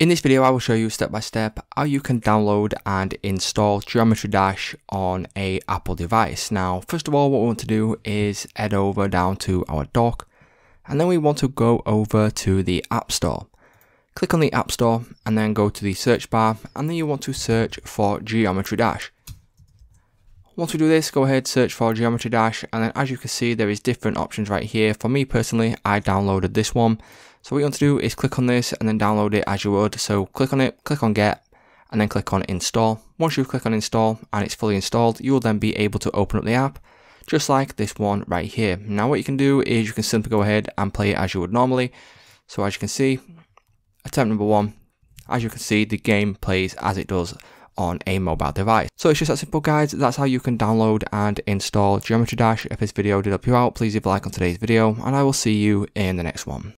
In this video, I will show you step by step how you can download and install Geometry Dash on a Apple device. Now, first of all, what we want to do is head over down to our dock, and then we want to go over to the App Store. Click on the App Store and then go to the search bar, and then you want to search for Geometry Dash. Once we do this, go ahead, search for Geometry Dash, and then as you can see, there is different options right here. For me personally, I downloaded this one. So what you want to do is click on this and then download it as you would. So click on it, click on get, and then click on install. Once you click on install and it's fully installed, you will then be able to open up the app, just like this one right here. Now what you can do is you can simply go ahead and play it as you would normally. So as you can see, attempt number one, as you can see, the game plays as it does on a mobile device. So it's just that simple guys, that's how you can download and install Geometry Dash. If this video did help you out, please leave a like on today's video and I will see you in the next one.